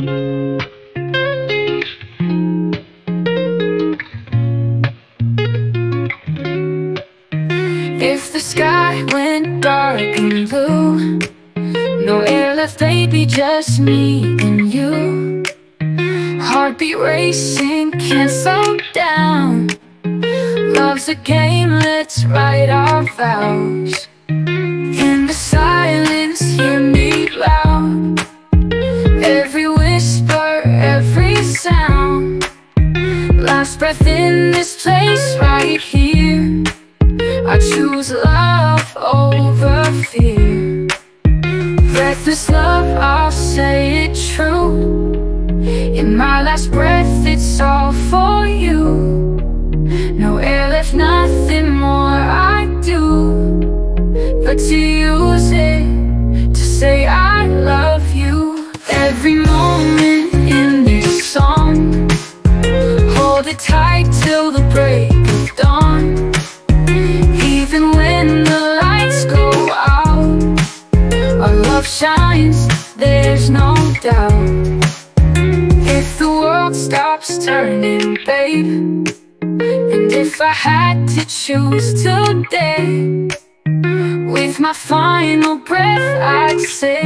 If the sky went dark and blue No air left, baby, just me and you. Heartbeat racing, can't slow down. Love's a game, let's write our vows Last breath in this place right here. I choose love over fear. Breathless love, I'll say it true. In my last breath, it's all for you. No air left, nothing more I do But to use it to say I love you. Every moment till the break of dawn. Even when the lights go out Our love shines, there's no doubt. If the world stops turning, babe And if I had to choose today With my final breath I'd say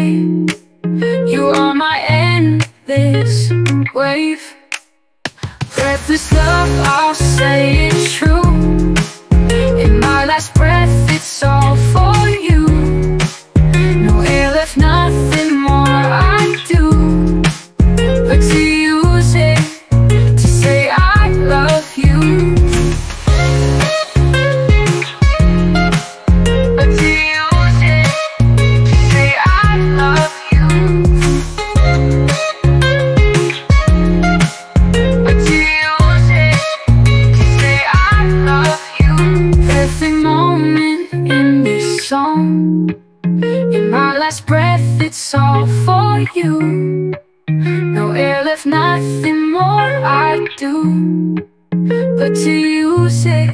You are my endless wave Breathless love, I'll say it's true song. In my last breath it's all for you. No air left, nothing more I do But to use it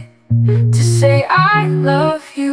to say I love you